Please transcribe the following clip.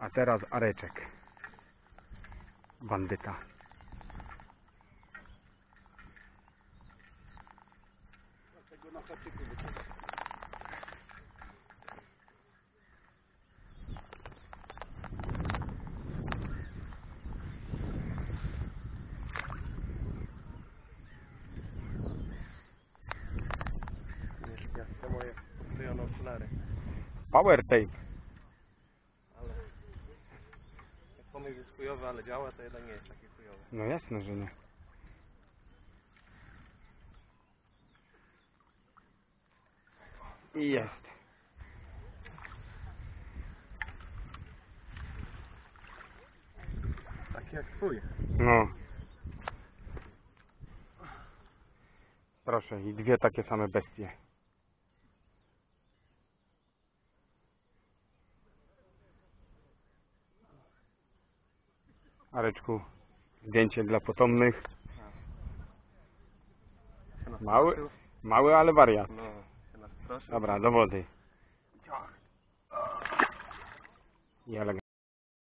A teraz Areczek. Bandyta. Tego na. Okulary. Power tape. Ale jak pomysł jest chujowy, ale działa, to jednak nie jest taki chujowy. No jasne, że nie. I jest. Taki jak twój. No. Proszę, i dwie takie same bestie. Areczku, zdjęcie dla potomnych. Mały? Mały, ale wariat. No, się nas prosił. Dobra, do wody. I elegancko.